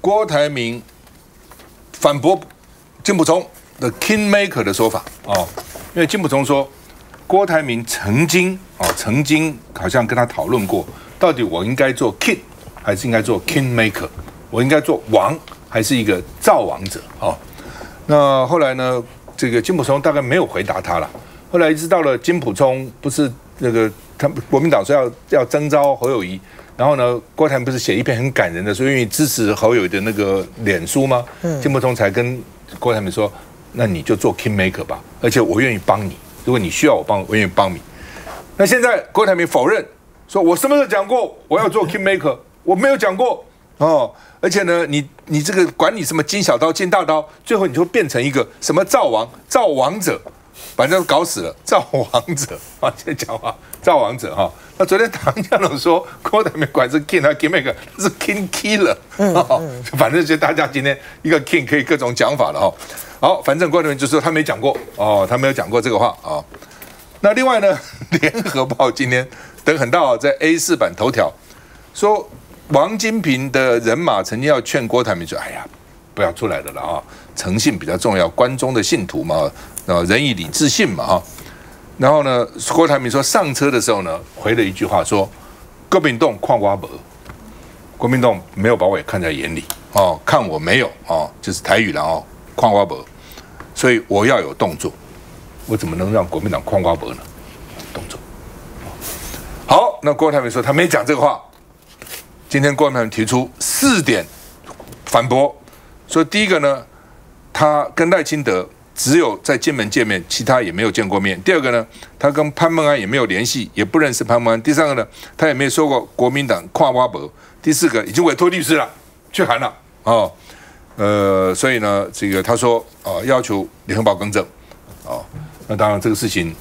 郭台铭反驳金普聪的 “kingmaker” 的说法哦，因为金普聪说郭台铭曾经哦曾经好像跟他讨论过，到底我应该做 king 还是应该做 kingmaker，我应该做王还是一个造王者哦。那后来呢，这个金普聪大概没有回答他了。后来一直到了金普聪不是那个他国民党说要要征召侯友谊。然后呢，郭台铭不是写一篇很感人的，说愿意支持好友的那个脸书吗？嗯，金伯聪才跟郭台铭说，那你就做 king maker 吧，而且我愿意帮你，如果你需要我帮，我愿意帮你。那现在郭台铭否认，说我什么时候讲过我要做 king maker？我没有讲过哦。而且呢，你你这个管你什么金小刀、金大刀，最后你就变成一个什么造王、造王者，反正搞死了，造王者啊！现在讲话，造王者哈。那昨天唐家龙说 郭台铭管是 king 还是 king maker，是 king killer，反正就大家今天一个 king 可以各种讲法了哈。好，反正郭台铭就说他没讲过哦，他没有讲过这个话啊。那另外呢，联合报今天等很大在 A 四版头条说王金平的人马曾经要劝郭台铭说，哎呀，不要出来的了啊，诚信比较重要，关中的信徒嘛，啊，仁义礼智信嘛哈。然后呢，郭台铭说上车的时候呢，回了一句话说：“郭炳栋矿挖博，郭炳栋没有把我也看在眼里哦，看我没有哦，就是台语了哦，矿挖博，所以我要有动作，我怎么能让国民党矿挖博呢？动作。好，那郭台铭说他没讲这个话。今天郭台铭提出四点反驳，说第一个呢，他跟赖清德。只有在金门见面，其他也没有见过面。第二个呢，他跟潘孟安也没有联系，也不认识潘孟安。第三个呢，他也没有说过国民党跨挖博。第四个，已经委托律师了，去函了。哦，呃，所以呢，这个他说，哦，要求联合报更正。哦，那当然这个事情，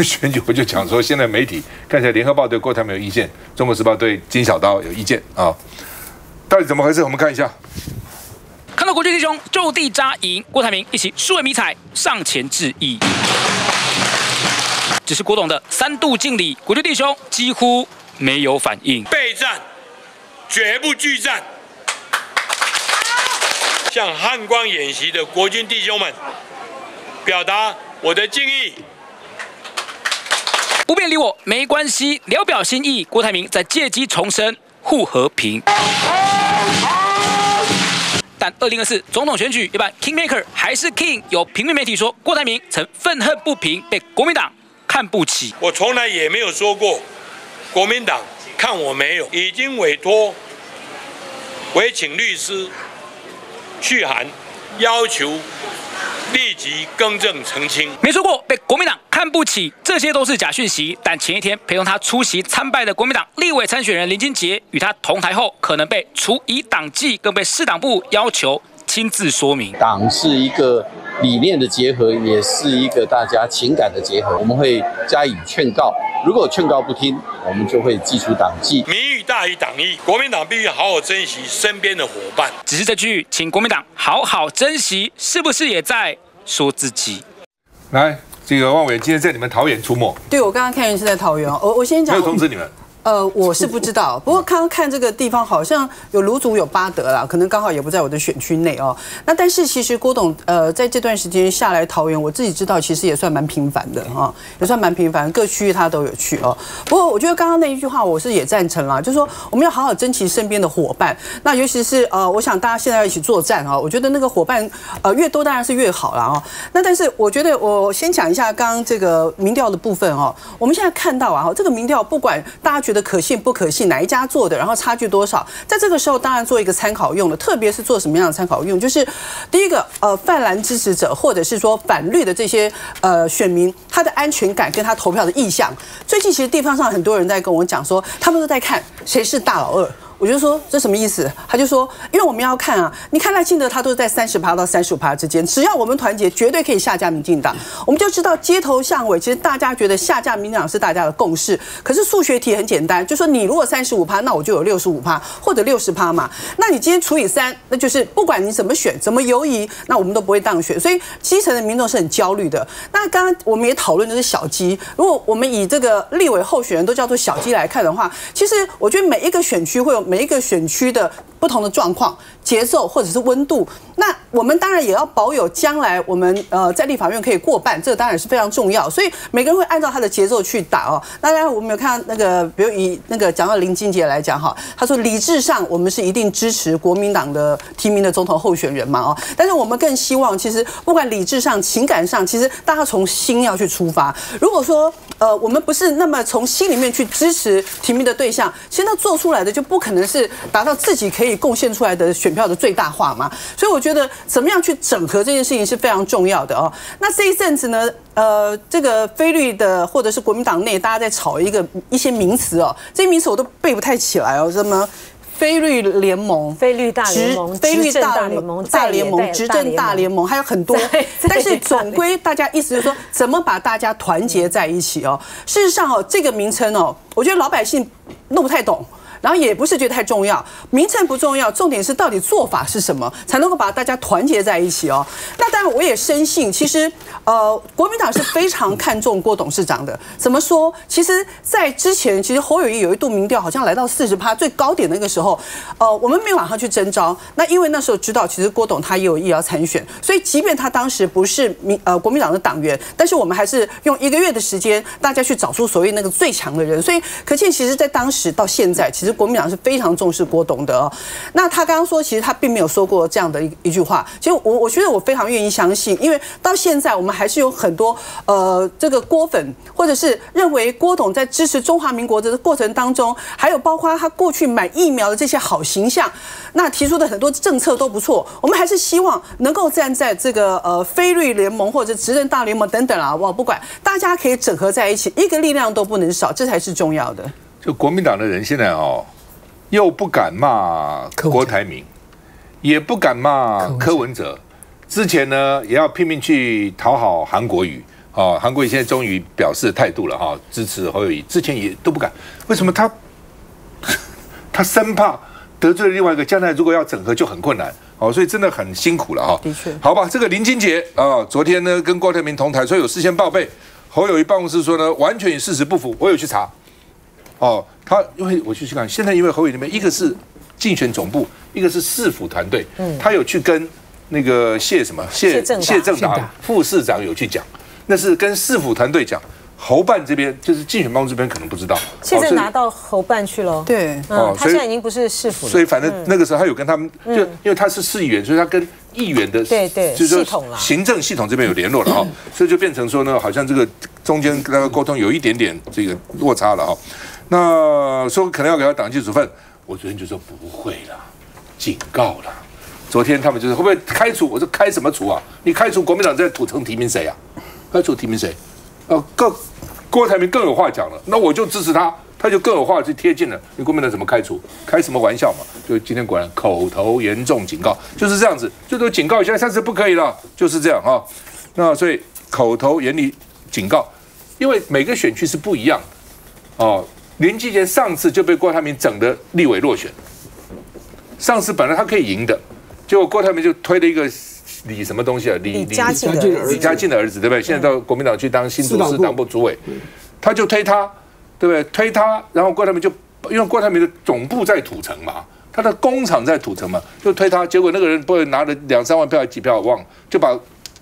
选举我就讲说，现在媒体看起来联合报对郭台铭有意见，中国时报对金小刀有意见啊，到底怎么回事？我们看一下。看到国军弟兄就地扎营，郭台铭一起数位迷彩上前致意。只是郭董的三度敬礼，国军弟兄几乎没有反应。备战，绝不拒战。向汉光演习的国军弟兄们，表达我的敬意。不便理我没关系，聊表心意。郭台铭在借机重申护和平。但二零二四总统选举一般 Kingmaker 还是 King，有平面媒体说郭台铭曾愤恨不平，被国民党看不起。我从来也没有说过国民党看我没有，已经委托委请律师去函要求。立即更正澄清，没说过被国民党看不起，这些都是假讯息。但前一天陪同他出席参拜的国民党立委参选人林金杰与他同台后，可能被除以党纪，更被市党部要求亲自说明。党是一个理念的结合，也是一个大家情感的结合，我们会加以劝告。如果劝告不听，我们就会祭出党纪。民意大于党意，国民党必须好好珍惜身边的伙伴。只是这句，请国民党好好珍惜，是不是也在说自己？来，这个万伟今天在你们桃园出没。对，我刚刚看人是在桃园。我我先讲，没有通知你们。呃，我是不知道，不过刚刚看这个地方好像有卢祖有巴德啦，可能刚好也不在我的选区内哦。那但是其实郭董呃在这段时间下来桃园，我自己知道其实也算蛮频繁的哈，也算蛮频繁，各区域他都有去哦。不过我觉得刚刚那一句话我是也赞成啦，就是说我们要好好珍惜身边的伙伴，那尤其是呃，我想大家现在要一起作战啊，我觉得那个伙伴呃越多当然是越好了哦。那但是我觉得我先讲一下刚刚这个民调的部分哦，我们现在看到啊哈，这个民调不管大家觉觉得可信不可信？哪一家做的？然后差距多少？在这个时候，当然做一个参考用的，特别是做什么样的参考用？就是第一个，呃，泛蓝支持者或者是说反绿的这些呃选民，他的安全感跟他投票的意向。最近其实地方上很多人在跟我讲说，他们都在看谁是大老二。我就说这什么意思？他就说，因为我们要看啊，你看赖清德他都是在三十趴到三十五趴之间，只要我们团结，绝对可以下架民进党。我们就知道街头巷尾，其实大家觉得下架民进党是大家的共识。可是数学题很简单，就说你如果三十五趴，那我就有六十五趴或者六十趴嘛。那你今天除以三，那就是不管你怎么选，怎么犹疑，那我们都不会当选。所以基层的民众是很焦虑的。那刚刚我们也讨论的是小鸡，如果我们以这个立委候选人都叫做小鸡来看的话，其实我觉得每一个选区会有。每一个选区的不同的状况、节奏或者是温度。那我们当然也要保有将来我们呃在立法院可以过半，这个当然是非常重要。所以每个人会按照他的节奏去打哦。当然我们有看到那个，比如以那个讲到林金杰来讲哈，他说理智上我们是一定支持国民党的提名的总统候选人嘛哦，但是我们更希望其实不管理智上、情感上，其实大家从心要去出发。如果说呃我们不是那么从心里面去支持提名的对象，其实那做出来的就不可能是达到自己可以贡献出来的选票的最大化嘛。所以我觉得怎么样去整合这件事情是非常重要的哦。那这一阵子呢，呃，这个菲律的或者是国民党内大家在炒一个一些名词哦，这些名词我都背不太起来哦，什么？菲律联盟、菲律大联盟、菲律大联盟、大联盟、执政大联盟，还有很多。但是总归大家意思就是说，怎么把大家团结在一起哦？事实上哦，这个名称哦，我觉得老百姓弄不太懂。然后也不是觉得太重要，名称不重要，重点是到底做法是什么，才能够把大家团结在一起哦。那当然，我也深信，其实呃，国民党是非常看重郭董事长的。怎么说？其实，在之前，其实侯友谊有一度民调好像来到四十趴最高点那个时候，呃，我们没有马上去征召。那因为那时候知道，其实郭董他也有意要参选，所以即便他当时不是民呃国民党的党员，但是我们还是用一个月的时间，大家去找出所谓那个最强的人。所以可见，其实，在当时到现在，其实。国民党是非常重视郭董的哦。那他刚刚说，其实他并没有说过这样的一一句话。其实我我觉得我非常愿意相信，因为到现在我们还是有很多呃这个郭粉，或者是认为郭董在支持中华民国的过程当中，还有包括他过去买疫苗的这些好形象，那提出的很多政策都不错。我们还是希望能够站在这个呃非绿联盟或者执政大联盟等等啊，我不管，大家可以整合在一起，一个力量都不能少，这才是重要的。就国民党的人现在哦，又不敢骂郭台铭，也不敢骂柯文哲。之前呢，也要拼命去讨好韩国瑜。哦，韩国瑜现在终于表示态度了哈，支持侯友谊。之前也都不敢，为什么他 他生怕得罪了另外一个，将来如果要整合就很困难。哦，所以真的很辛苦了哈。的确，好吧，这个林金杰啊，昨天呢跟郭台铭同台，说有事先报备。侯友谊办公室说呢，完全与事实不符。我有去查。哦，他因为我去去看，现在因为侯友那边一个是竞选总部，一个是市府团队，嗯，他有去跟那个谢什么谢谢正达副市长有去讲，那是跟市府团队讲，侯办这边就是竞选办这边可能不知道，现在拿到侯办去了，对，哦，他现在已经不是市府了，所以反正那个时候他有跟他们，就因为他是市议员，所以他跟议员的对对系统了，行政系统这边有联络了哈，所以就变成说呢，好像这个中间那个沟通有一点点这个落差了哈。那说可能要给他党纪处分，我昨天就说不会了，警告了。昨天他们就是会不会开除？我说开什么除啊？你开除国民党在土城提名谁啊？开除提名谁？呃，更郭台铭更有话讲了。那我就支持他，他就更有话去贴近了。你国民党怎么开除？开什么玩笑嘛？就今天果然口头严重警告，就是这样子，最多警告一下，下次不可以了，就是这样啊。那所以口头严厉警告，因为每个选区是不一样的哦。林继杰上次就被郭台铭整的立委落选，上次本来他可以赢的，结果郭台铭就推了一个李什么东西啊？李李家进李家进的儿子对不对？现在到国民党去当新竹市党部主委，他就推他，对不对？推他，然后郭台铭就因为郭台铭的总部在土城嘛，他的工厂在土城嘛，就推他，结果那个人不会拿了两三万票还几票我忘了，就把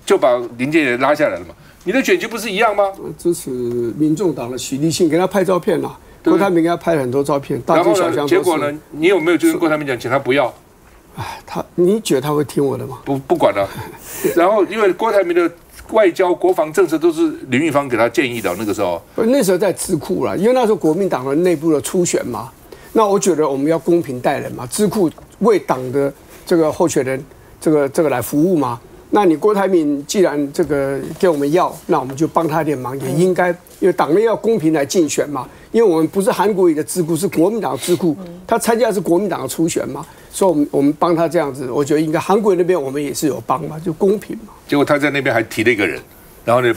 就把林建杰拉下来了嘛。你的选举不是一样吗？支持民众党的许立信给他拍照片了。郭台铭给他拍了很多照片，大街小巷结果呢？你有没有就跟郭台铭讲，请他不要？哎，他你觉得他会听我的吗？不，不管了。然后因为郭台铭的外交、国防政策都是林玉芳给他建议的，那个时候。那时候在智库了，因为那时候国民党的内部的初选嘛。那我觉得我们要公平待人嘛，智库为党的这个候选人，这个这个来服务嘛。那你郭台铭既然这个给我们要，那我们就帮他点忙，也应该，因为党内要公平来竞选嘛。因为我们不是韩国瑜的智库，是国民党的智库，他参加是国民党的初选嘛，所以我们我们帮他这样子，我觉得应该韩国瑜那边我们也是有帮嘛，就公平嘛。结果他在那边还提了一个人，然后呢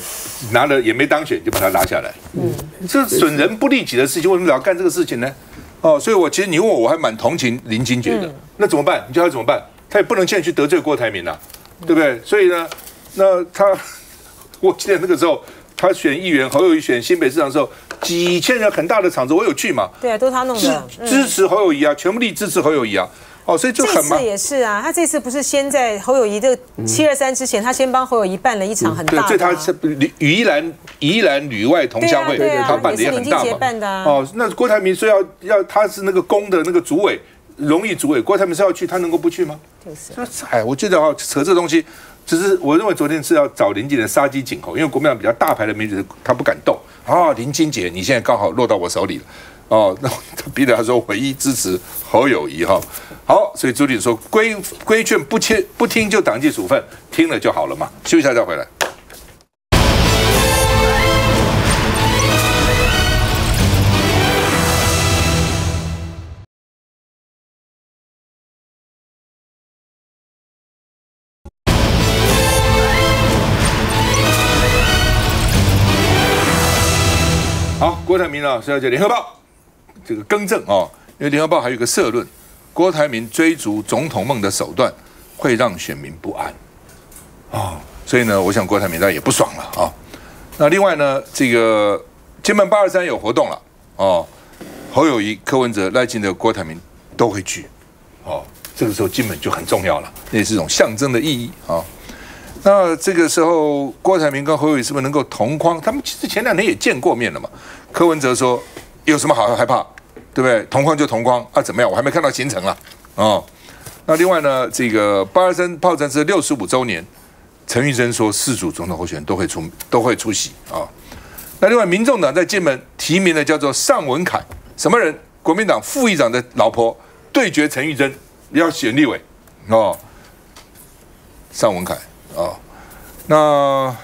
拿了也没当选，就把他拉下来。嗯，这损人不利己的事情，为什么要干这个事情呢？哦，所以我其实你问我，我还蛮同情林金觉的。那怎么办？你叫他怎么办？他也不能现在去得罪郭台铭呐。对不对？所以呢，那他，我记得那个时候他选议员，侯友谊选新北市长的时候，几千人很大的场子，我有去嘛？对啊，都是他弄的。支支持侯友谊啊，全部力支持侯友谊啊。哦，所以就这很麻次也是啊，他这次不是先在侯友谊的七二三之前，他先帮侯友谊办了一场很对，大的啊。所以他是吕宜宜兰宜兰旅外同乡会，对他办的也很大。办的啊哦，那郭台铭说要要他是那个公的那个主委，荣誉主委，郭台铭是要去，他能够不去吗？就是就是哎，我觉得哈扯这东西，只是我认为昨天是要找林俊杰杀鸡儆猴，因为国民党比较大牌的民主他不敢动啊。林金杰，你现在刚好落到我手里了。哦，那逼得他说唯一支持侯友谊哈，好，所以朱立说规规劝不切不听就党纪处分，听了就好了嘛。休息一下再回来。台铭啊是要叫《联合报》这个更正哦，因为《联合报》还有一个社论，郭台铭追逐总统梦的手段会让选民不安哦，所以呢，我想郭台铭他也不爽了啊、那另外呢，这个金门八二三有活动了哦，侯友谊、柯文哲、赖清德、郭台铭都会去哦，这个时候金门就很重要了，那也是一种象征的意义啊。那这个时候，郭台铭跟侯友谊是不是能够同框？他们其实前两天也见过面了嘛。柯文哲说：“有什么好害怕？对不对？同框就同框啊，怎么样？我还没看到行程了哦。”那另外呢，这个八二三炮战是六十五周年，陈玉珍说四组总统候选人都会出都会出席啊。那另外，民众党在金门提名的叫做尚文凯，什么人？国民党副议长的老婆对决陈玉珍，要选立委哦。尚文凯啊、那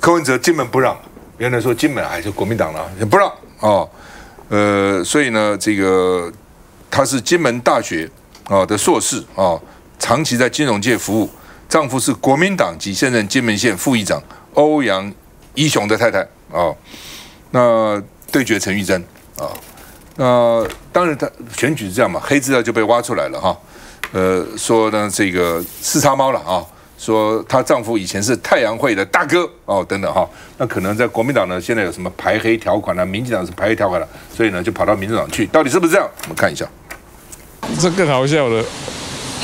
柯文哲金门不让，原来说金门还是国民党了，也不让哦。呃，所以呢，这个他是金门大学啊、的硕士啊、长期在金融界服务，丈夫是国民党籍现任金门县副议长欧阳一雄的太太啊、那对决陈玉珍啊、那当然他选举是这样嘛，黑资料就被挖出来了哈。呃，说呢这个四叉猫了啊，说她丈夫以前是太阳会的大哥哦，等等哈。那可能在国民党呢，现在有什么排黑条款呢、民进党是排黑条款了，所以呢就跑到民进党去，到底是不是这样？我们看一下。这更好笑了。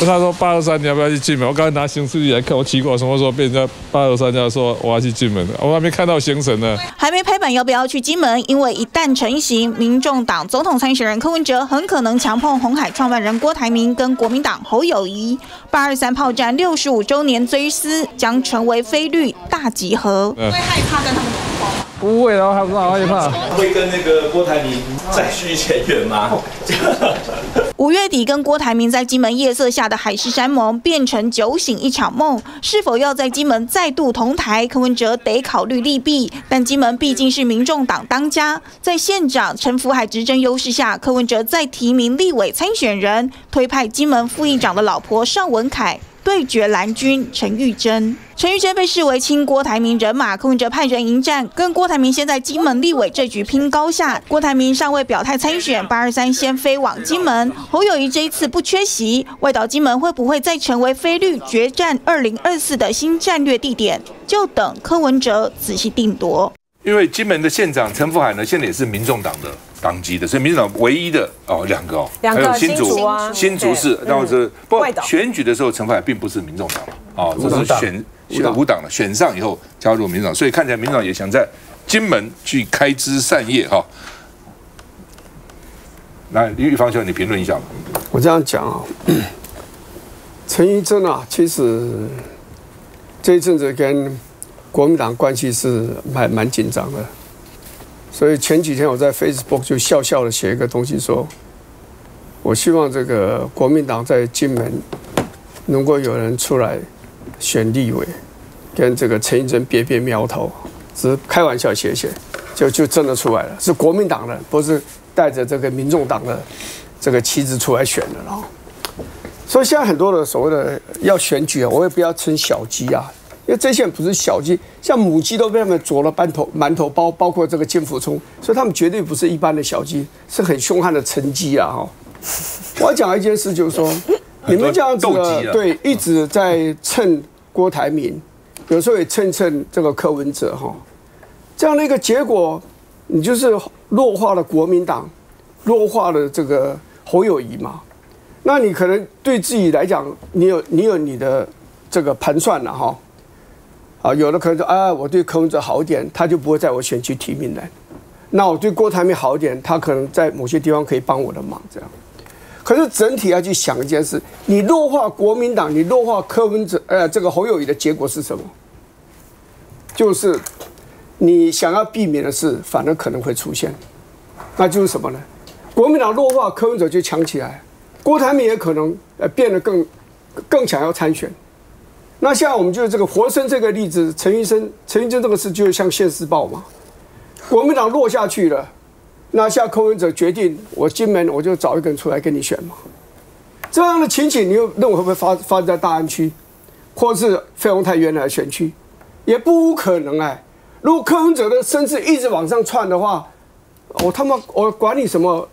他说八二三你要不要去金门？我刚才拿行事历来看，我奇怪什么时候被人家八二三家说我要去金门的，我还没看到行程呢。还没拍板要不要去金门，因为一旦成型，民众党总统参选人柯文哲很可能强碰红海创办人郭台铭跟国民党侯友谊。八二三炮战六十五周年追思将成为菲律大集合。嗯会害怕跟他们不会，然后还不好害怕。会跟那个郭台铭再续前缘吗？五月底跟郭台铭在金门夜色下的海誓山盟变成酒醒一场梦，是否要在金门再度同台？柯文哲得考虑利弊，但金门毕竟是民众党当家，在县长陈福海执政优势下，柯文哲再提名立委参选人，推派金门副议长的老婆尚文凯。对决蓝军陈玉珍，陈玉珍被视为亲郭台铭人马，柯文哲派人迎战，跟郭台铭先在金门立委这局拼高下。郭台铭尚未表态参选，八二三先飞往金门。侯友谊这一次不缺席，外岛金门会不会再成为菲律决战二零二四的新战略地点？就等柯文哲仔细定夺。因为金门的县长陈福海呢，现在也是民众党的党籍的，所以民进党唯一的哦两个哦，两个还有新竹新竹啊新竹市，然后是不选举的时候，陈福海并不是民众党了，哦，这是选选无党了，选上以后加入民进党，所以看起来民进党也想在金门去开枝散叶哈。来，李玉芳兄，你评论一下吧。我这样讲啊，陈玉珍啊，其实这一阵子跟国民党关系是蛮蛮紧张的，所以前几天我在 Facebook 就笑笑的写一个东西说，我希望这个国民党在金门能够有人出来选立委，跟这个陈玉珍别别苗头，只是开玩笑写写，就就真的出来了，是国民党的，不是带着这个民众党的这个旗帜出来选的，了。所以现在很多的所谓的要选举啊，我也不要称小鸡啊，因为这些人不是小鸡，像母鸡都被他们啄了馒头馒头包，包括这个金福冲，所以他们绝对不是一般的小鸡，是很凶悍的成鸡啊！哈，我要讲一件事，就是说你们这样子对，一直在蹭郭台铭，有时候也蹭蹭这个柯文哲哈，这样的一个结果，你就是弱化了国民党，弱化了这个侯友谊嘛。那你可能对自己来讲，你有你有你的这个盘算了哈。啊，有的可能说啊，我对柯文哲好一点，他就不会在我选区提名了。那我对郭台铭好一点，他可能在某些地方可以帮我的忙，这样。可是整体要去想一件事：你弱化国民党，你弱化柯文哲，呃，这个侯友谊的结果是什么？就是你想要避免的事，反而可能会出现。那就是什么呢？国民党弱化，柯文哲就强起来，郭台铭也可能呃变得更更想要参选。那像我们就是这个活生这个例子，陈医生，陈医生这个事就像现世报嘛。国民党落下去了，那下柯文哲决定，我金门我就找一个人出来跟你选嘛。这样的情景，你又认为会不会发发生在大安区，或是费鸿泰原来选区？也不可能哎。如果柯文哲的声势一直往上窜的话，我他妈我管你什么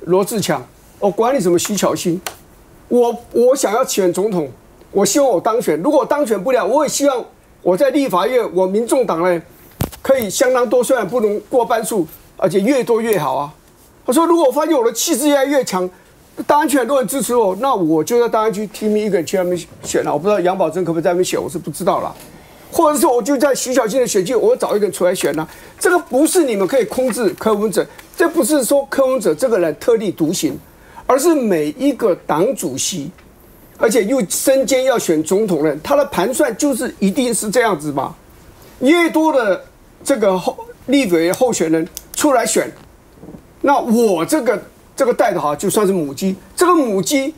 罗志强，我管你什么徐巧芯，我我想要选总统。我希望我当选，如果当选不了，我也希望我在立法院，我民众党呢可以相当多，虽然不能过半数，而且越多越好啊。他说，如果我发现我的气势越来越强，当然区很多人支持我，那我就在当然区提名一个人去那边选了。我不知道杨宝珍可不可以在那边选，我是不知道了。或者说，我就在徐小清的选区，我找一个人出来选呢。这个不是你们可以控制柯文哲，这不是说柯文哲这个人特立独行，而是每一个党主席。而且又身兼要选总统的，他的盘算就是一定是这样子嘛？越多的这个候立委候选人出来选，那我这个这个带的哈就算是母鸡，这个母鸡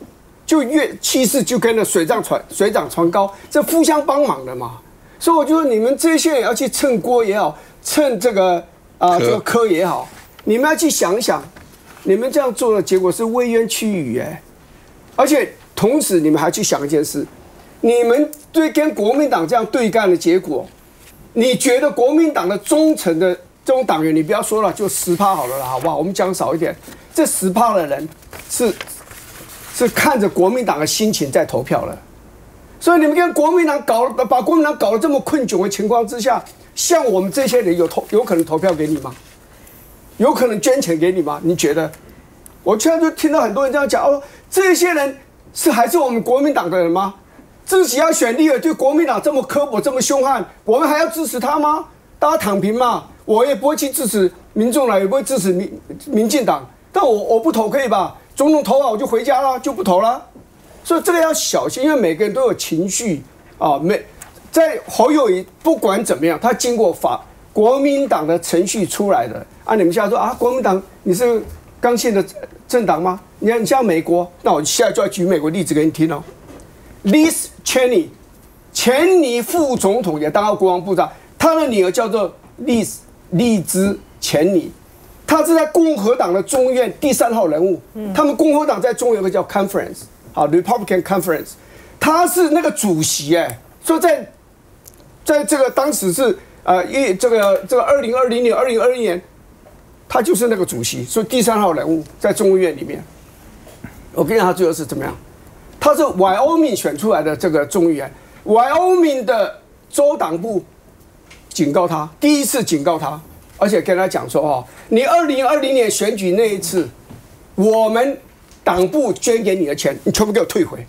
就越气势就跟着水涨船水涨船高，这互相帮忙的嘛。所以我就说你们这些人要去蹭锅也好，蹭这个啊这个科也好，你们要去想想，你们这样做的结果是微冤屈辱哎，而且。同时，你们还去想一件事：你们对跟国民党这样对干的结果，你觉得国民党的忠诚的这种党员，你不要说了，就十趴好了啦，好不好？我们讲少一点，这十趴的人是是看着国民党的心情在投票了。所以你们跟国民党搞把国民党搞得这么困窘的情况之下，像我们这些人有投有可能投票给你吗？有可能捐钱给你吗？你觉得？我现在就听到很多人这样讲哦，这些人。是还是我们国民党的人吗？自己要选立委，对国民党这么刻薄、这么凶悍，我们还要支持他吗？大家躺平嘛，我也不会去支持民众了，也不会支持民民进党。但我我不投可以吧？总统投完我就回家了，就不投了。所以这个要小心，因为每个人都有情绪啊。每在侯友谊不管怎么样，他经过法国民党的程序出来的。啊，你们现在说啊，国民党你是刚性的政党吗？你看，你像美国，那我现在就要举美国例子给你听哦。Liz Cheney，前尼副总统也当过国防部长，他的女儿叫做 Liz 利兹钱尼，他是在共和党的众议院第三号人物。他们共和党在中有个叫 Conference，好，Republican Conference，他是那个主席哎，说在在这个当时是呃一这个这个二零二零年、二零二一年，他就是那个主席，所以第三号人物在众议院里面。我跟你讲，他最后是怎么样？他是 Wyoming 选出来的这个众议员，Wyoming 的州党部警告他，第一次警告他，而且跟他讲说：哦，你二零二零年选举那一次，我们党部捐给你的钱，你全部给我退回，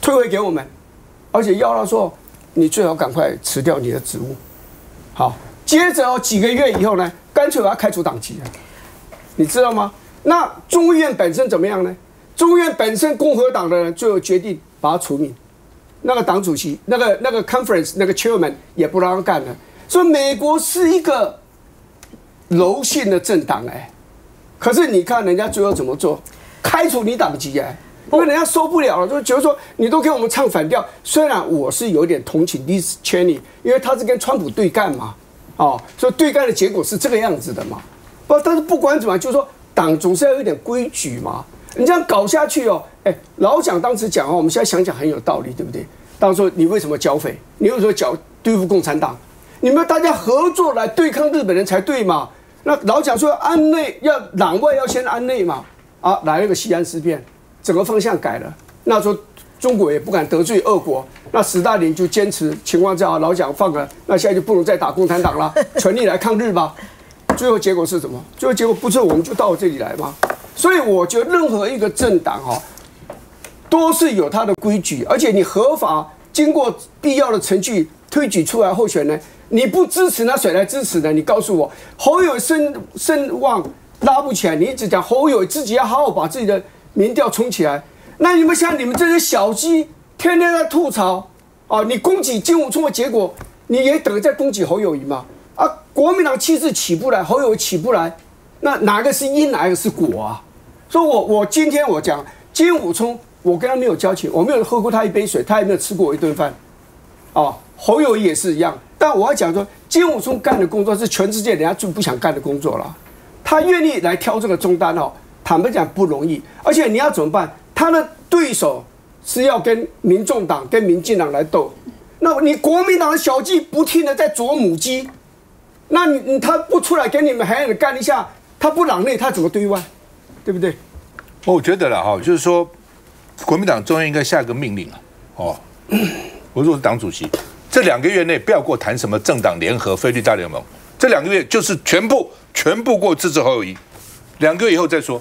退回给我们，而且要他说，你最好赶快辞掉你的职务。好，接着几个月以后呢，干脆把他开除党籍了，你知道吗？那众议院本身怎么样呢？中院本身共和党的人最后决定把他除名，那个党主席、那个那个 conference 那个 chairman 也不让他干了。所以美国是一个柔性的政党哎，可是你看人家最后怎么做？开除你党籍哎，因为人家受不了了，就觉得说你都给我们唱反调。虽然我是有点同情 Liz Cheney，因为他是跟川普对干嘛，哦，所以对干的结果是这个样子的嘛。不，但是不管怎么样，就是说党总是要有点规矩嘛。你这样搞下去哦，哎，老蒋当时讲哦，我们现在想想很有道理，对不对？当时说你为什么剿匪？你为什么剿对付共产党？你们大家合作来对抗日本人才对嘛？那老蒋说安内要攘外要先安内嘛？啊，来了个西安事变，整个方向改了。那时候中国也不敢得罪俄国，那斯大林就坚持情况下，老蒋放了，那现在就不能再打共产党了，全力来抗日吧。最后结果是什么？最后结果不是我们就到这里来吗？所以我觉得任何一个政党哈，都是有它的规矩，而且你合法经过必要的程序推举出来候选人，你不支持那谁来支持呢？你告诉我，侯友声声望拉不起来，你一直讲侯友自己要好好把自己的民调冲起来，那你们像你们这些小鸡，天天在吐槽啊，你攻击金武聪的结果，你也等于在攻击侯友谊嘛？啊，国民党气势起不来，侯友起不来，那哪个是因，哪个是果啊？所以我我今天我讲金武聪。我跟他没有交情，我没有喝过他一杯水，他也没有吃过我一顿饭，哦，侯友谊也是一样。但我要讲说，金武聪干的工作是全世界人家最不想干的工作了，他愿意来挑这个中单哦，坦白讲不容易。而且你要怎么办？他的对手是要跟民众党、跟民进党来斗，那你国民党的小鸡不停的在啄母鸡，那你他不出来跟你们狠狠干一下，他不攘内，他怎么对外？对不对？我觉得了哈，就是说。国民党中央应该下个命令啊！哦，我如果是党主席，这两个月内不要给我谈什么政党联合、菲律大联盟，这两个月就是全部全部过支持侯友谊，两个月以后再说。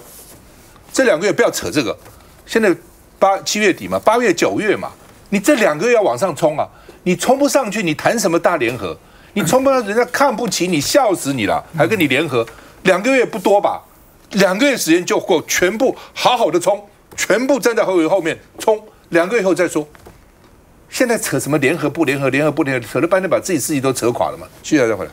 这两个月不要扯这个，现在八七月底嘛，八月九月嘛，你这两个月要往上冲啊！你冲不上去，你谈什么大联合？你冲不上，人家看不起你，笑死你了，还跟你联合？两个月不多吧？两个月时间就够全部好好的冲。全部站在侯友后面冲，两个月后再说。现在扯什么联合不联合，联合不联合，扯了半天把自己自己都扯垮了嘛。续下再回来。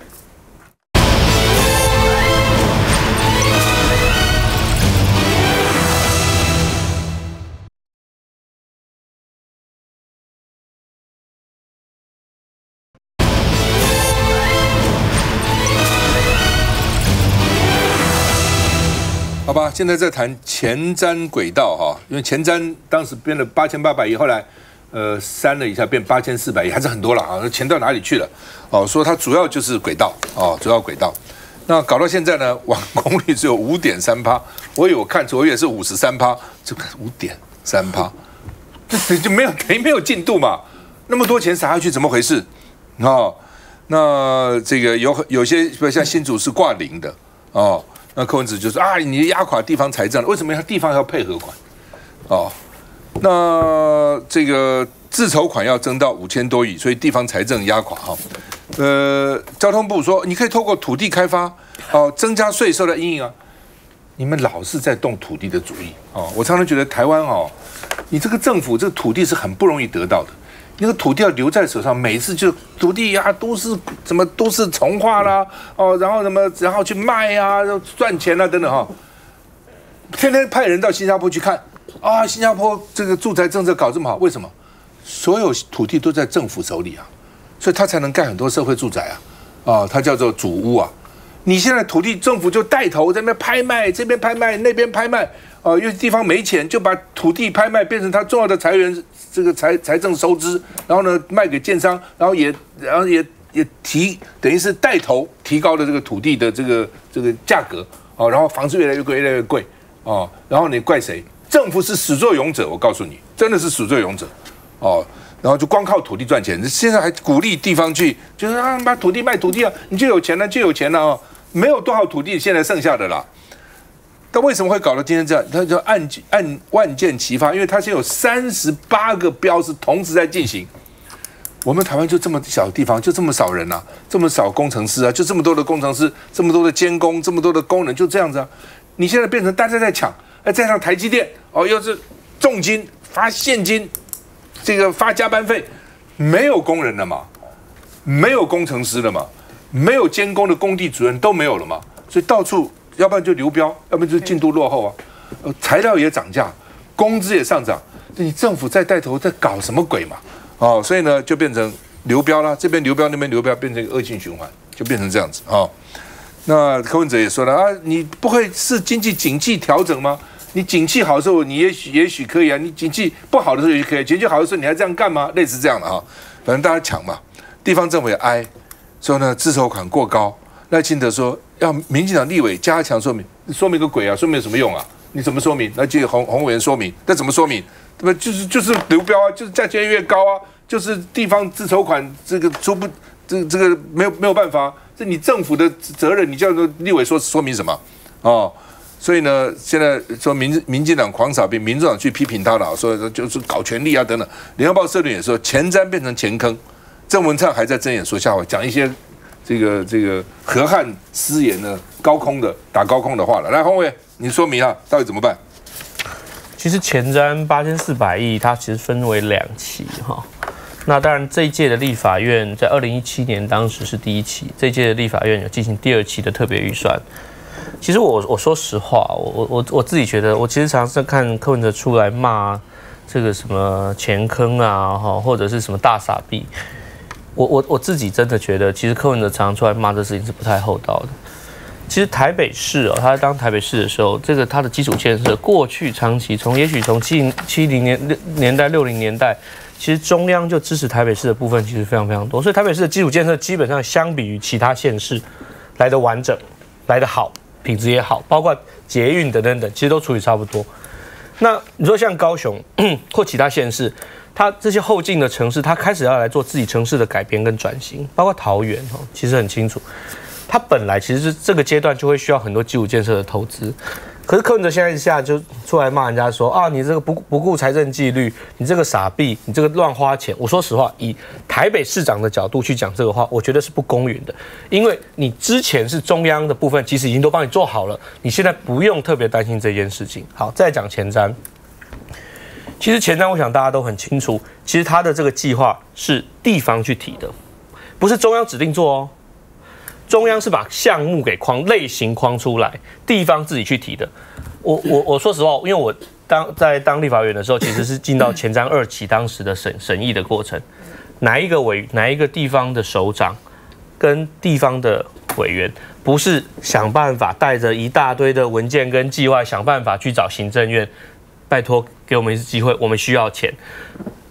吧，现在在谈前瞻轨道哈，因为前瞻当时编了八千八百亿，后来呃删了一下，变八千四百亿，还是很多了啊。钱到哪里去了？哦，说它主要就是轨道哦，主要轨道。那搞到现在呢，完工率只有五点三趴，我有看错，我以为是五十三趴，这个五点三趴，这就没有等于没有进度嘛？那么多钱撒下去，怎么回事？哦，那这个有有些比如像新竹是挂零的哦。那柯文哲就说啊，你压垮地方财政了，为什么要地方要配合款？哦，那这个自筹款要增到五千多亿，所以地方财政压垮哈。呃，交通部说你可以透过土地开发哦，增加税收的阴影啊。你们老是在动土地的主意哦，我常常觉得台湾哦，你这个政府这个土地是很不容易得到的。那个土地要留在手上，每次就土地啊，都是什么都是从化啦，哦，然后什么，然后去卖啊，赚钱啊，等等哈。天天派人到新加坡去看，啊，新加坡这个住宅政策搞这么好，为什么？所有土地都在政府手里啊，所以他才能盖很多社会住宅啊，啊，它叫做主屋啊。你现在土地政府就带头在那边拍卖，这边拍卖，那边拍卖。哦，因为地方没钱，就把土地拍卖变成他重要的财源，这个财财政收支，然后呢卖给建商，然后也然后也也提，等于是带头提高了这个土地的这个这个价格哦，然后房子越来越贵，越来越贵哦，然后你怪谁？政府是始作俑者，我告诉你，真的是始作俑者哦，然后就光靠土地赚钱，现在还鼓励地方去，就是啊把土地卖土地啊，你就有钱了，就有钱了哦，没有多少土地现在剩下的啦。他为什么会搞到今天这样？他就按按万箭齐发，因为他现在有三十八个标是同时在进行。我们台湾就这么小地方，就这么少人呐，这么少工程师啊，就这么多的工程师，这么多的监工，这么多的工人，就这样子啊。你现在变成大家在抢，再加上台积电哦，又是重金发现金，这个发加班费，没有工人了嘛，没有工程师了嘛，没有监工的工地主任都没有了嘛，所以到处。要不然就流标，要不然就进度落后啊，呃，材料也涨价，工资也上涨，你政府在带头在搞什么鬼嘛？哦，所以呢就变成流标啦，这边流标那边流标，变成一个恶性循环，就变成这样子啊。那柯文哲也说了啊，你不会是经济景气调整吗？你景气好的时候，你也许也许可以啊，你景气不好的时候也可以，景气好的时候你还这样干吗？类似这样的哈，反正大家抢嘛，地方政府也哀，说呢自筹款过高。赖清德说要民进党立委加强说明，说明个鬼啊！说明有什么用啊？你怎么说明？那就洪洪委员说明，那怎么说明？对吧？就是就是流标啊，就是价钱越高啊，就是地方自筹款这个出不这这个没有没有办法，这你政府的责任，你叫做立委说说明什么？哦，所以呢，现在说民民进党狂扫兵，民众党去批评他了，所以说就是搞权力啊等等。联合报社论也说前瞻变成前坑，郑文灿还在睁眼说瞎话，讲一些这个这个河汉私言的高空的打高空的话了。来，洪伟，你说明啊，到底怎么办？其实前瞻八千四百亿，它其实分为两期哈。那当然，这一届的立法院在二零一七年当时是第一期，这一届的立法院有进行第二期的特别预算。其实我我说实话，我我我我自己觉得，我其实常常看柯文哲出来骂这个什么钱坑啊，哈，或者是什么大傻逼，我我我自己真的觉得，其实柯文哲常常出来骂这事情是不太厚道的。其实台北市哦，他在当台北市的时候，这个他的基础建设过去长期从也许从七七零年六年代六零年代，其实中央就支持台北市的部分其实非常非常多，所以台北市的基础建设基本上相比于其他县市来的完整，来的好。品质也好，包括捷运等等等，其实都处理差不多。那你说像高雄 或其他县市，它这些后进的城市，它开始要来做自己城市的改编跟转型，包括桃园哦，其实很清楚，它本来其实是这个阶段就会需要很多基础建设的投资。可是柯文哲现在一下就出来骂人家说啊，你这个不不顾财政纪律，你这个傻逼，你这个乱花钱。我说实话，以台北市长的角度去讲这个话，我觉得是不公允的，因为你之前是中央的部分，其实已经都帮你做好了，你现在不用特别担心这件事情。好，再讲前瞻，其实前瞻我想大家都很清楚，其实他的这个计划是地方去提的，不是中央指定做哦。中央是把项目给框类型框出来，地方自己去提的。我我我说实话，因为我当在当立法员的时候，其实是进到前瞻二期当时的审审议的过程。哪一个委哪一个地方的首长跟地方的委员，不是想办法带着一大堆的文件跟计划，想办法去找行政院，拜托给我们一次机会，我们需要钱。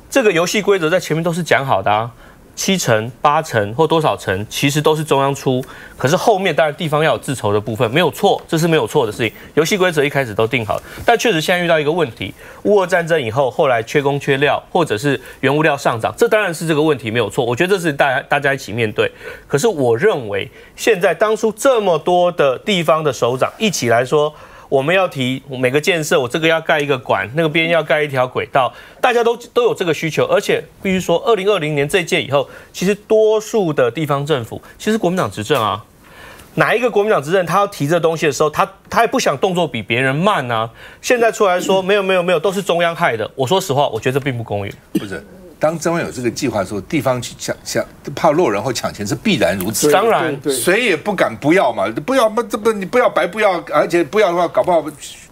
这个游戏规则在前面都是讲好的啊。七成、八成或多少成，其实都是中央出。可是后面当然地方要有自筹的部分，没有错，这是没有错的事情。游戏规则一开始都定好了，但确实现在遇到一个问题：乌俄战争以后，后来缺工缺料，或者是原物料上涨，这当然是这个问题没有错。我觉得这是大家大家一起面对。可是我认为，现在当初这么多的地方的首长一起来说。我们要提每个建设，我这个要盖一个管，那个边要盖一条轨道，大家都都有这个需求，而且必须说，二零二零年这届以后，其实多数的地方政府，其实国民党执政啊，哪一个国民党执政，他要提这东西的时候，他他也不想动作比别人慢啊。现在出来说没有没有没有，都是中央害的。我说实话，我觉得这并不公允。不是。当中央有这个计划的时候，地方去抢抢，怕落人或抢钱是必然如此。当然，谁也不敢不要嘛，不要不这不你不要白不要，而且不要的话，搞不好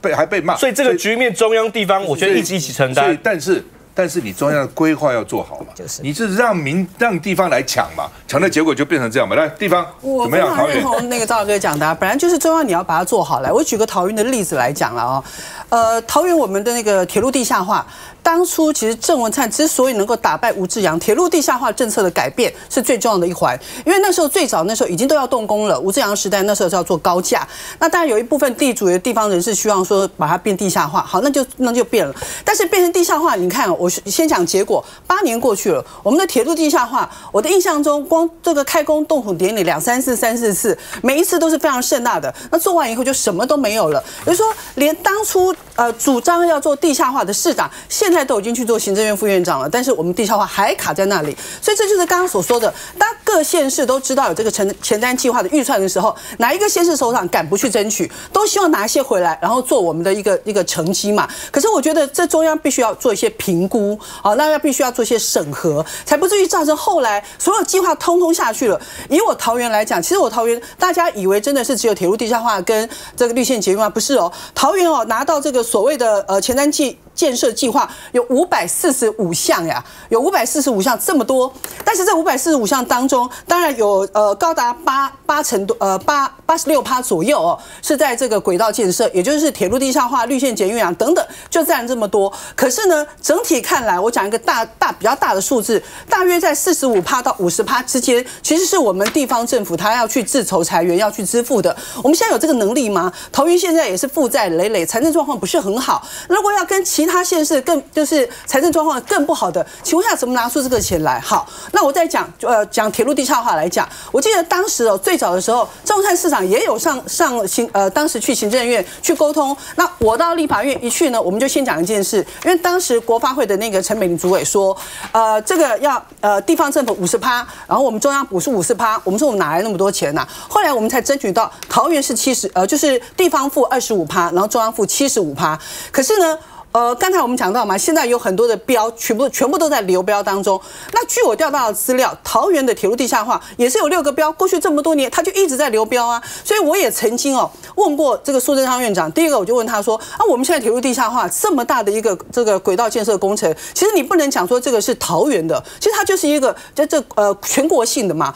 被还被骂。所以这个局面，中央地方我觉得一起一起承担。但是。但是你中央的规划要做好嘛？就是你是让民让地方来抢嘛，抢的结果就变成这样嘛。来，地方怎么样？我非常认同那个赵哥讲的，啊本来就是中央你要把它做好来。我举个桃园的例子来讲了啊，呃，桃园我们的那个铁路地下化，当初其实郑文灿之所以能够打败吴志阳，铁路地下化政策的改变是最重要的一环，因为那时候最早那时候已经都要动工了，吴志阳时代那时候是要做高架，那当然有一部分地主的地方人士希望说把它变地下化，好，那就那就变了。但是变成地下化，你看，我先讲结。果八年过去了，我们的铁路地下化，我的印象中，光这个开工动土典礼两三次、三四次，每一次都是非常盛大的。那做完以后就什么都没有了。比如说，连当初呃主张要做地下化的市长，现在都已经去做行政院副院长了，但是我们地下化还卡在那里。所以这就是刚刚所说的，当各县市都知道有这个前前瞻计划的预算的时候，哪一个县市首长敢不去争取？都希望拿一些回来，然后做我们的一个一个成绩嘛。可是我觉得这中央必须要做一些评估，好，那要。必须要做一些审核，才不至于造成后来所有计划通通下去了。以我桃园来讲，其实我桃园大家以为真的是只有铁路地下化跟这个绿线捷运吗？不是哦，桃园哦拿到这个所谓的呃前瞻计。建设计划有五百四十五项呀，有五百四十五项这么多，但是这五百四十五项当中，当然有呃高达八八成多呃八八十六趴左右哦，是在这个轨道建设，也就是铁路地下化、绿线捷运啊等等，就占这么多。可是呢，整体看来，我讲一个大大比较大的数字，大约在四十五趴到五十趴之间，其实是我们地方政府他要去自筹财源要去支付的。我们现在有这个能力吗？桃园现在也是负债累累，财政状况不是很好。如果要跟其其他县市更就是财政状况更不好的情况下，怎么拿出这个钱来？好，那我再讲，呃，讲铁路地下化来讲，我记得当时哦，最早的时候，中山市长也有上上行呃，当时去行政院去沟通。那我到立法院一去呢，我们就先讲一件事，因为当时国发会的那个陈美玲主委说，呃，这个要呃地方政府五十趴，然后我们中央补助五十趴，我们说我们哪来那么多钱呢？后来我们才争取到桃园是七十，呃，就是地方付二十五趴，然后中央付七十五趴。可是呢？呃，刚才我们讲到嘛，现在有很多的标，全部全部都在流标当中。那据我调到的资料，桃园的铁路地下化也是有六个标，过去这么多年，它就一直在流标啊。所以我也曾经哦问过这个苏贞昌院长，第一个我就问他说啊，我们现在铁路地下化这么大的一个这个轨道建设工程，其实你不能讲说这个是桃园的，其实它就是一个在这呃全国性的嘛。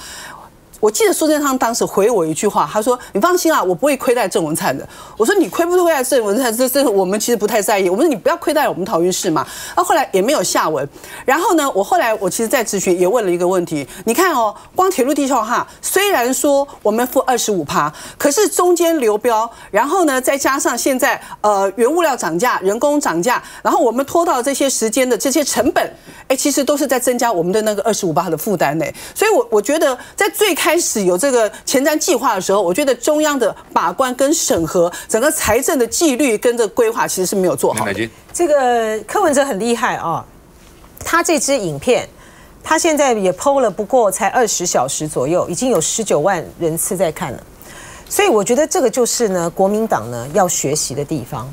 我记得苏贞昌当时回我一句话，他说：“你放心啊，我不会亏待郑文灿的。”我说：“你亏不亏待郑文灿？这这我们其实不太在意。我们说你不要亏待我们桃园市嘛。”那后来也没有下文。然后呢，我后来我其实，在咨询也问了一个问题：你看哦，光铁路地下化，虽然说我们付二十五趴，可是中间流标，然后呢，再加上现在呃原物料涨价、人工涨价，然后我们拖到这些时间的这些成本，哎，其实都是在增加我们的那个二十五趴的负担呢。所以，我我觉得在最开开始有这个前瞻计划的时候，我觉得中央的把关跟审核，整个财政的纪律跟这规划其实是没有做好。这个柯文哲很厉害啊，他这支影片，他现在也 PO 了，不过才二十小时左右，已经有十九万人次在看了。所以我觉得这个就是呢，国民党呢要学习的地方。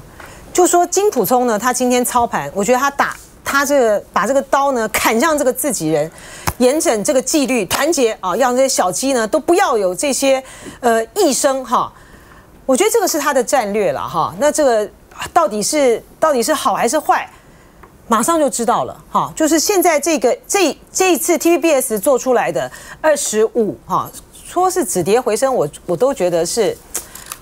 就说金普聪呢，他今天操盘，我觉得他打他这个把这个刀呢砍向这个自己人。严整这个纪律，团结啊，让这些小鸡呢都不要有这些呃异声哈。我觉得这个是他的战略了哈。那这个到底是到底是好还是坏，马上就知道了哈。就是现在这个这这一次 TVBS 做出来的二十五哈，说是止跌回升，我我都觉得是，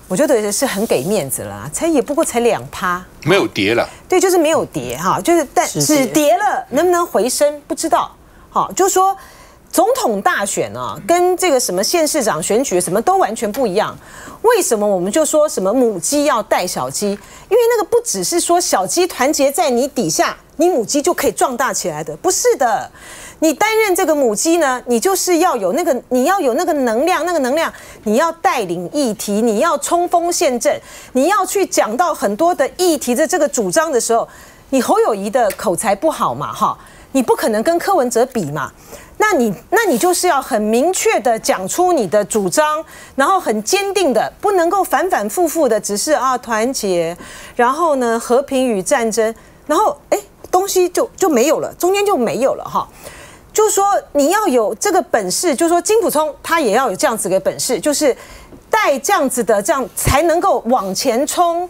我觉得是很给面子了，才也不过才两趴，没有跌了。对，就是没有跌哈，就是但只跌了，能不能回升不知道。好，就是说，总统大选啊，跟这个什么县市长选举什么都完全不一样。为什么我们就说什么母鸡要带小鸡？因为那个不只是说小鸡团结在你底下，你母鸡就可以壮大起来的，不是的。你担任这个母鸡呢，你就是要有那个，你要有那个能量，那个能量，你要带领议题，你要冲锋陷阵，你要去讲到很多的议题的这个主张的时候，你侯友谊的口才不好嘛，哈。你不可能跟柯文哲比嘛？那你那你就是要很明确的讲出你的主张，然后很坚定的，不能够反反复复的，只是啊团结，然后呢和平与战争，然后哎东西就就没有了，中间就没有了哈。就是说你要有这个本事，就是说金普聪他也要有这样子的本事，就是带这样子的这样才能够往前冲，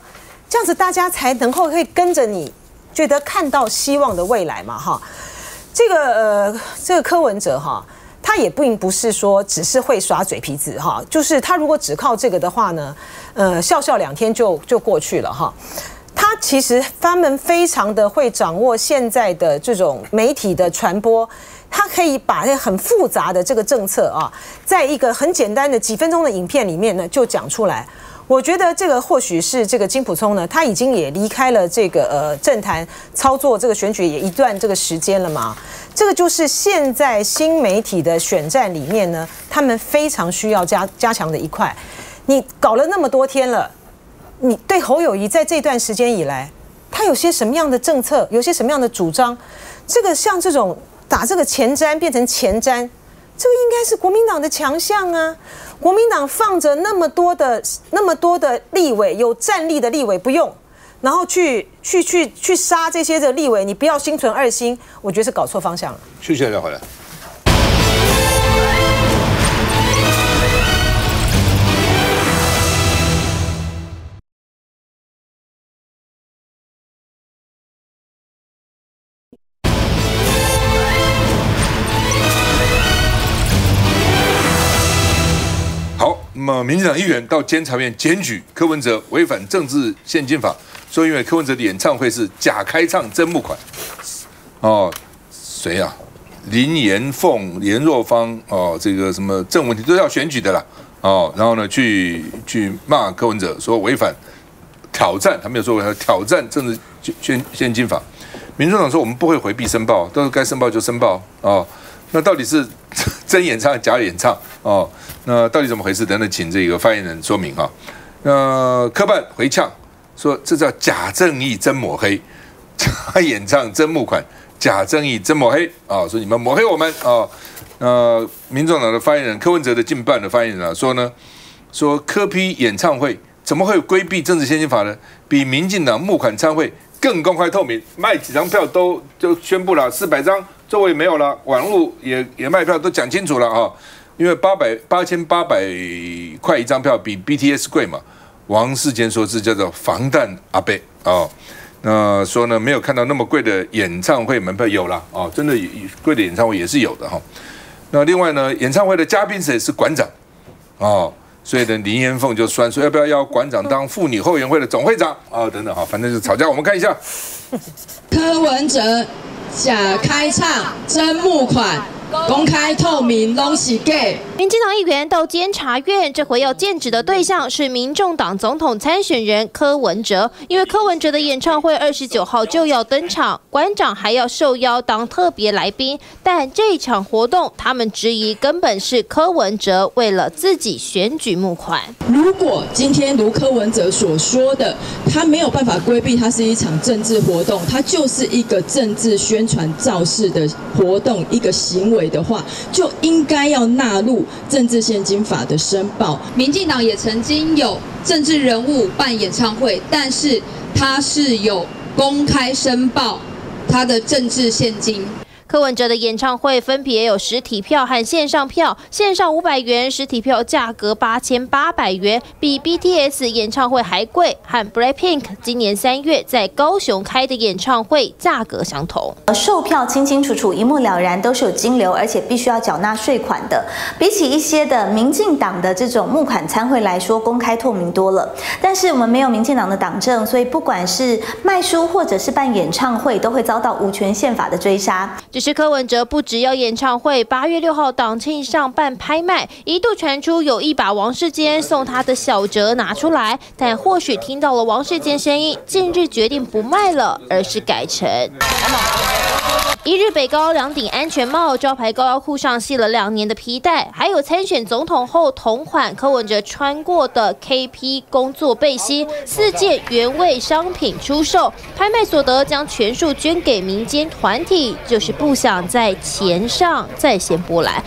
这样子大家才能够会跟着你，觉得看到希望的未来嘛哈。这个呃，这个柯文哲哈，他也并不是说只是会耍嘴皮子哈，就是他如果只靠这个的话呢，呃，笑笑两天就就过去了哈。他其实他们非常的会掌握现在的这种媒体的传播，他可以把那很复杂的这个政策啊，在一个很简单的几分钟的影片里面呢，就讲出来。我觉得这个或许是这个金普聪呢，他已经也离开了这个呃政坛操作这个选举也一段这个时间了嘛。这个就是现在新媒体的选战里面呢，他们非常需要加加强的一块。你搞了那么多天了，你对侯友谊在这段时间以来，他有些什么样的政策，有些什么样的主张？这个像这种打这个前瞻变成前瞻，这个应该是国民党的强项啊。国民党放着那么多的那么多的立委，有战力的立委不用，然后去去去去杀这些的立委，你不要心存二心，我觉得是搞错方向了。谢谢，再回来。那么，民进党议员到监察院检举柯文哲违反政治献金法，说因为柯文哲的演唱会是假开唱真募款。哦，谁呀？林延凤、严若芳哦，这个什么郑文题都要选举的啦。哦，然后呢，去去骂柯文哲，说违反挑战，他没有说违挑战政治献献金法。民众党说我们不会回避申报，都是该申报就申报哦。那到底是真演唱假演唱哦？那到底怎么回事？等等，请这个发言人说明哈。那科办回呛说，这叫假正义真抹黑，假演唱真募款，假正义真抹黑啊！说你们抹黑我们啊！那民众党的发言人柯文哲的近办的发言人啊说呢，说科批演唱会怎么会规避政治献金法呢？比民进党募款参会更公开透明，卖几张票都就宣布了，四百张座位没有了，网络也也卖票都讲清楚了啊！因为八百八千八百块一张票比 BTS 贵嘛。王世坚说：“是叫做防弹阿贝哦。那说呢，没有看到那么贵的演唱会门票有了哦，真的贵的演唱会也是有的哈。那另外呢，演唱会的嘉宾谁是馆长哦，所以呢，林延凤就酸说要不要要馆长当妇女后援会的总会长啊？等等哈，反正就吵架。我们看一下，柯文哲假开唱真募款。”公开透明，拢是假。民进党议员到监察院，这回要见指的对象是民众党总统参选人柯文哲，因为柯文哲的演唱会二十九号就要登场，馆长还要受邀当特别来宾。但这场活动，他们质疑根本是柯文哲为了自己选举募款。如果今天如柯文哲所说的，他没有办法规避，它是一场政治活动，它就是一个政治宣传造势的活动，一个行为。的话，就应该要纳入政治现金法的申报。民进党也曾经有政治人物办演唱会，但是他是有公开申报他的政治现金。柯文哲的演唱会分别有实体票和线上票，线上五百元，实体票价格八千八百元，比 BTS 演唱会还贵。和 BLACKPINK 今年三月在高雄开的演唱会价格相同，售票清清楚楚，一目了然，都是有金流，而且必须要缴纳税款的。比起一些的民进党的这种募款参会来说，公开透明多了。但是我们没有民进党的党政，所以不管是卖书或者是办演唱会，都会遭到无权宪法的追杀。是柯文哲不只要演唱会，八月六号党庆上办拍卖，一度传出有意把王世坚送他的小折拿出来，但或许听到了王世坚声音，近日决定不卖了，而是改成。一日北高两顶安全帽，招牌高腰裤上系了两年的皮带，还有参选总统后同款柯文哲穿过的 KP 工作背心，四件原味商品出售，拍卖所得将全数捐给民间团体，就是不想在钱上再掀波澜。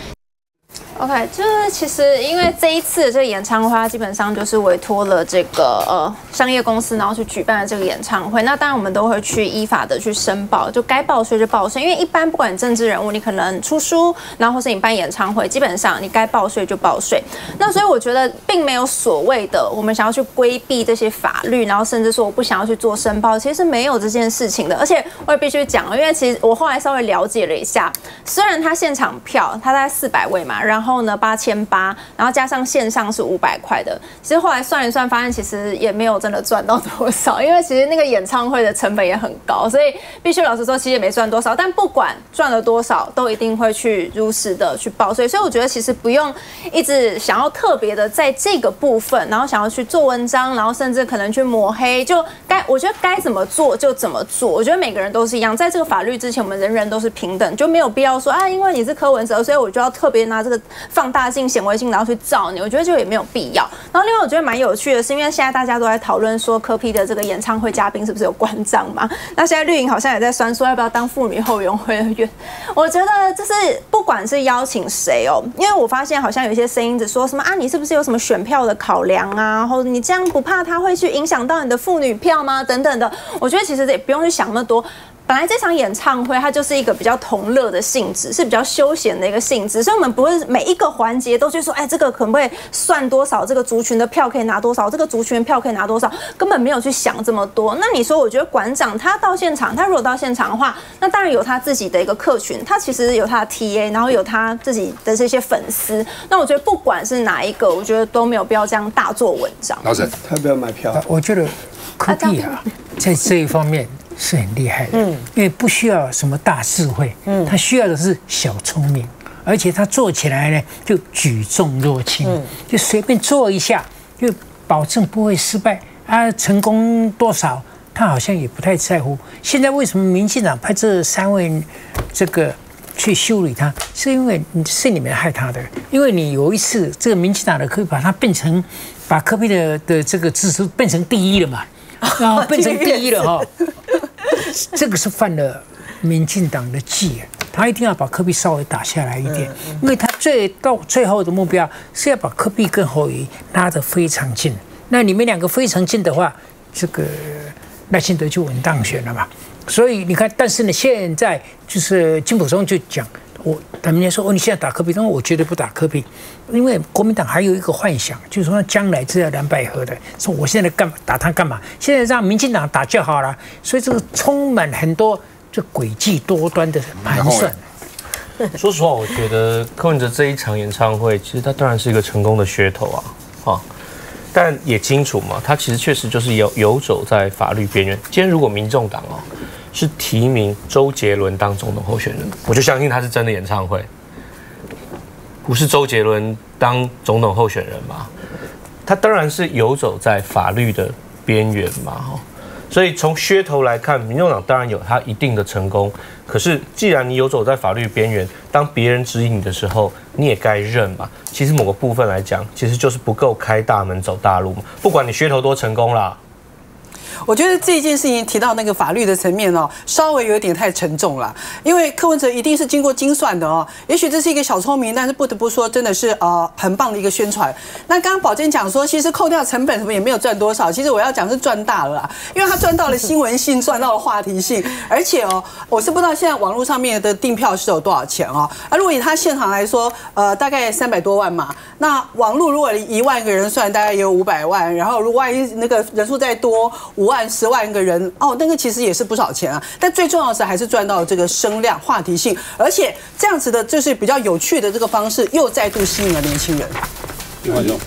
OK，就是其实因为这一次这个演唱会，基本上就是委托了这个呃商业公司，然后去举办了这个演唱会。那当然我们都会去依法的去申报，就该报税就报税。因为一般不管政治人物，你可能出书，然后或是你办演唱会，基本上你该报税就报税。那所以我觉得并没有所谓的我们想要去规避这些法律，然后甚至说我不想要去做申报，其实没有这件事情的。而且我也必须讲，因为其实我后来稍微了解了一下，虽然他现场票他在四百位嘛，然后。然后呢，八千八，然后加上线上是五百块的。其实后来算一算，发现其实也没有真的赚到多少，因为其实那个演唱会的成本也很高，所以必须老实说，其实也没赚多少。但不管赚了多少，都一定会去如实的去报税。所以我觉得其实不用一直想要特别的在这个部分，然后想要去做文章，然后甚至可能去抹黑。就该我觉得该怎么做就怎么做。我觉得每个人都是一样，在这个法律之前，我们人人都是平等，就没有必要说啊，因为你是柯文哲，所以我就要特别拿这个。放大镜、显微镜，然后去照你，我觉得就也没有必要。然后另外我觉得蛮有趣的是，因为现在大家都在讨论说柯 P 的这个演唱会嘉宾是不是有关账嘛？那现在绿营好像也在酸说要不要当妇女后援会的员。我觉得就是不管是邀请谁哦，因为我发现好像有一些声音子说什么啊，你是不是有什么选票的考量啊？或者你这样不怕他会去影响到你的妇女票吗？等等的，我觉得其实也不用去想那么多。本来这场演唱会它就是一个比较同乐的性质，是比较休闲的一个性质，所以我们不会每一个环节都去说，哎，这个可不可以算多少？这个族群的票可以拿多少？这个族群的票可以拿多少？根本没有去想这么多。那你说，我觉得馆长他到现场，他如果到现场的话，那当然有他自己的一个客群，他其实有他的 TA，然后有他自己的这些粉丝。那我觉得不管是哪一个，我觉得都没有必要这样大做文章。老沈，他不要买票。我觉得可以啊，在这一方面。是很厉害的，嗯，因为不需要什么大智慧，嗯，他需要的是小聪明，而且他做起来呢就举重若轻，嗯，就随便做一下，就保证不会失败啊，成功多少他好像也不太在乎。现在为什么民进党派这三位这个去修理他，是因为你是你们害他的。因为你有一次这个民进党的可以把他变成把科比的的这个支持变成第一了嘛，然 后变成第一了哈。这个是犯了民进党的忌，他一定要把科比稍微打下来一点，因为他最到最后的目标是要把科比跟侯友拉得非常近。那你们两个非常近的话，这个赖清德就稳当选了嘛。所以你看，但是呢，现在就是金普松就讲，我他们家说哦，你现在打科比，他说我绝对不打科比，因为国民党还有一个幻想，就是说将来是要蓝百合的，说我现在干嘛打他干嘛？现在让民进党打就好了。所以这个充满很多就诡计多端的盘算。说实话，我觉得柯文哲这一场演唱会，其实他当然是一个成功的噱头啊，哈。但也清楚嘛，他其实确实就是游游走在法律边缘。今天如果民众党哦是提名周杰伦当总统候选人，我就相信他是真的演唱会，不是周杰伦当总统候选人嘛？他当然是游走在法律的边缘嘛，哈。所以从噱头来看，民众党当然有他一定的成功。可是既然你游走在法律边缘，当别人指引你的时候，你也该认嘛。其实某个部分来讲，其实就是不够开大门走大路嘛。不管你噱头多成功啦。我觉得这件事情提到那个法律的层面哦，稍微有点太沉重了。因为柯文哲一定是经过精算的哦。也许这是一个小聪明，但是不得不说，真的是呃很棒的一个宣传。那刚刚宝珍讲说，其实扣掉成本什么也没有赚多少。其实我要讲是赚大了啦，因为他赚到了新闻性，赚到了话题性，而且哦，我是不知道现在网络上面的订票是有多少钱哦。啊如果以他现场来说，呃，大概三百多万嘛。那网络如果一万个人算，大概也有五百万。然后如果万一那个人数再多五万、十万个人哦，那个其实也是不少钱啊。但最重要的是还是赚到这个声量、话题性，而且这样子的就是比较有趣的这个方式，又再度吸引了年轻人。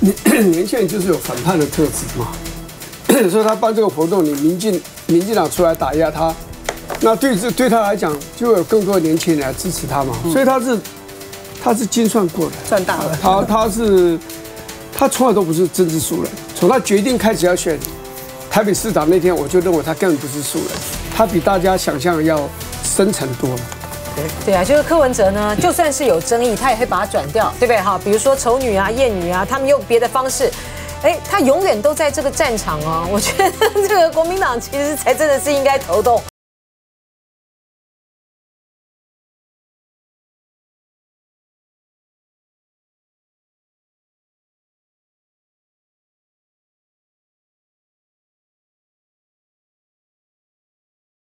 年 年轻人就是有反叛的特质嘛，所以他办这个活动，你民进民进党出来打压他，那对这对他来讲，就有更多的年轻人来支持他嘛。所以他是他是精算过的，赚大了。他他是他从来都不是政治素人，从他决定开始要选台北市长那天，我就认为他根本不是素人，他比大家想象要深沉多了。对啊，就是柯文哲呢，就算是有争议，他也会把它转掉，对不对？哈，比如说丑女啊、艳女啊，他们用别的方式，哎，他永远都在这个战场哦。我觉得这个国民党其实才真的是应该头痛。